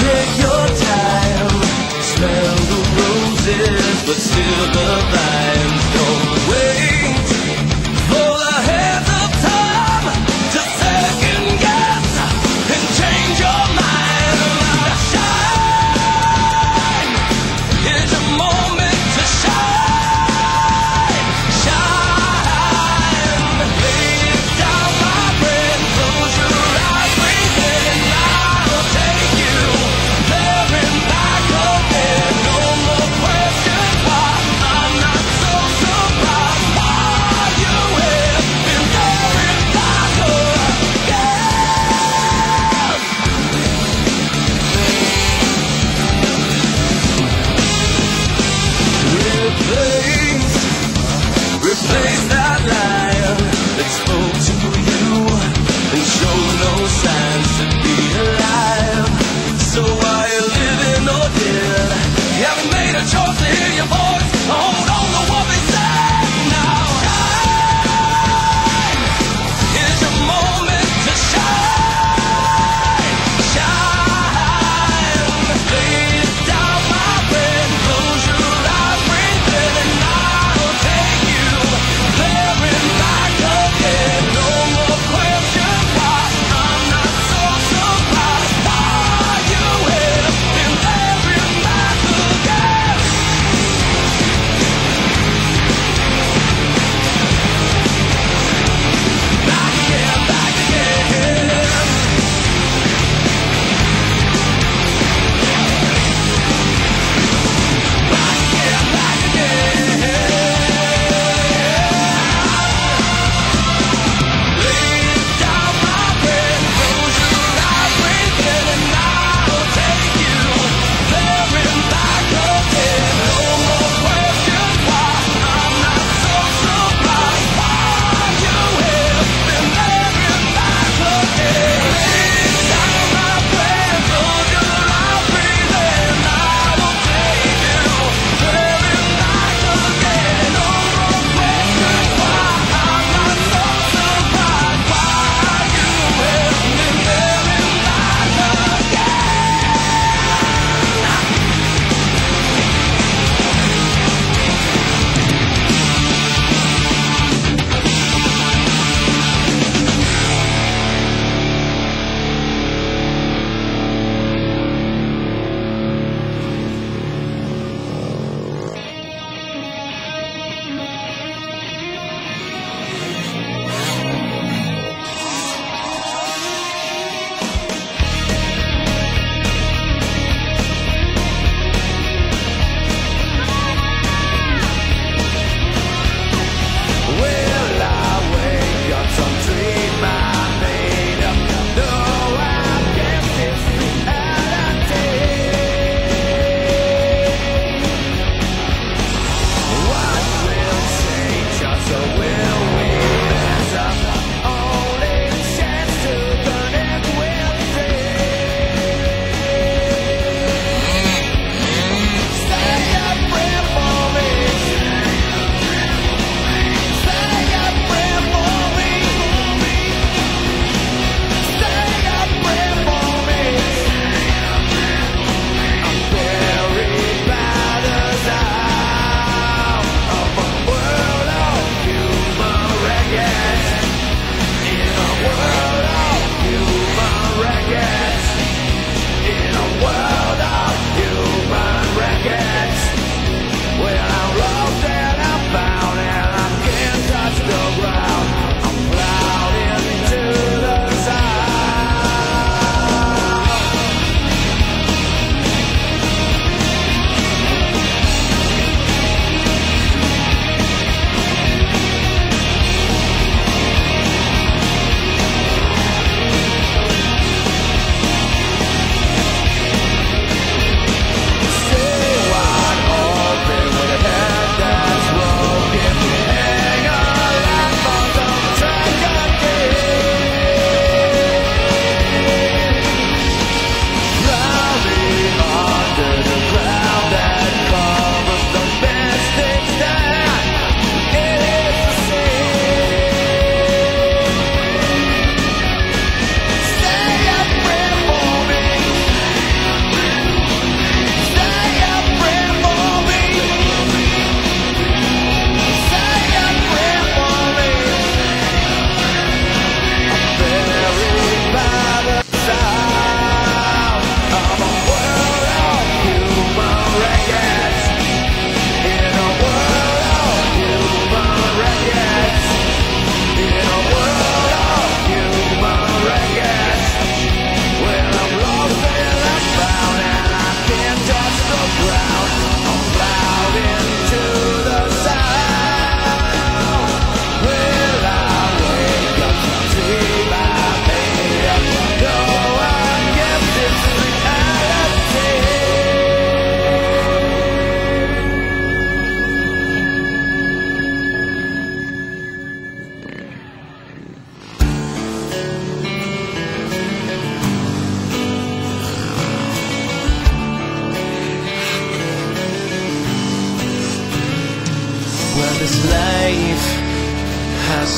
Take your time, smell the roses, but still.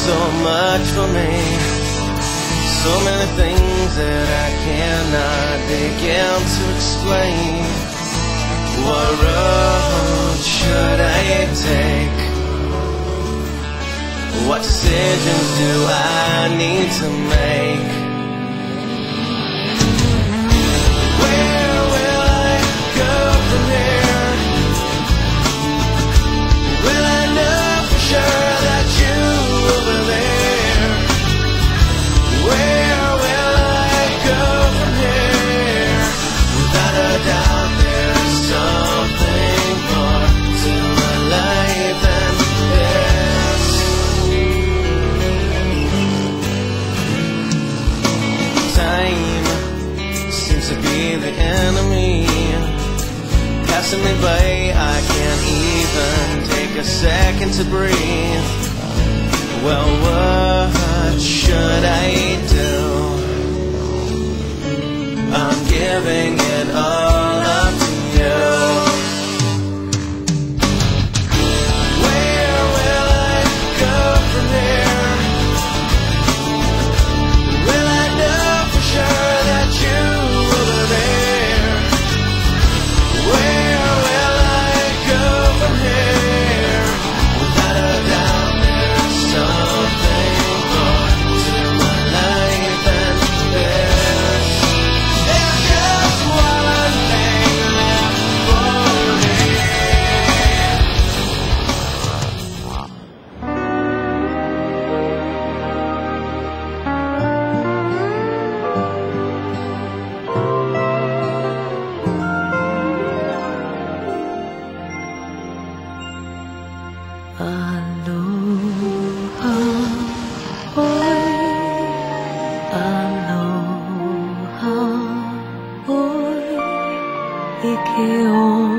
So much for me. So many things that I cannot begin to explain. What road should I take? What decisions do I need to make? Passing me by. I can't even take a second to breathe. Well, what should I do? I'm giving it up. Aloha, boy, iki.